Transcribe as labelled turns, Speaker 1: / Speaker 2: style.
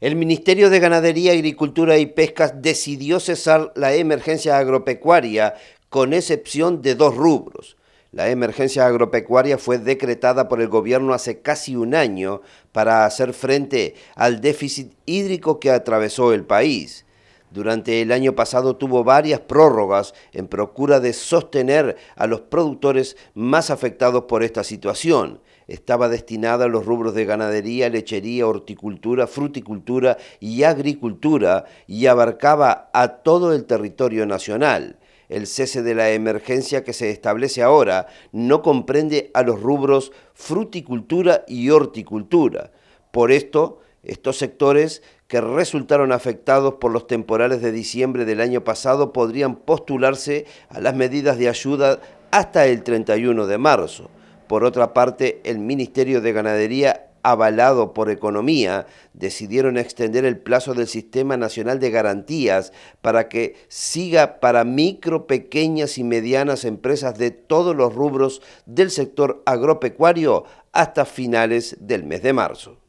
Speaker 1: El Ministerio de Ganadería, Agricultura y Pescas decidió cesar la emergencia agropecuaria con excepción de dos rubros. La emergencia agropecuaria fue decretada por el gobierno hace casi un año para hacer frente al déficit hídrico que atravesó el país. Durante el año pasado tuvo varias prórrogas en procura de sostener a los productores más afectados por esta situación estaba destinada a los rubros de ganadería, lechería, horticultura, fruticultura y agricultura y abarcaba a todo el territorio nacional. El cese de la emergencia que se establece ahora no comprende a los rubros fruticultura y horticultura. Por esto, estos sectores que resultaron afectados por los temporales de diciembre del año pasado podrían postularse a las medidas de ayuda hasta el 31 de marzo. Por otra parte, el Ministerio de Ganadería avalado por Economía, decidieron extender el plazo del Sistema Nacional de Garantías para que siga para micro, pequeñas y medianas empresas de todos los rubros del sector agropecuario hasta finales del mes de marzo.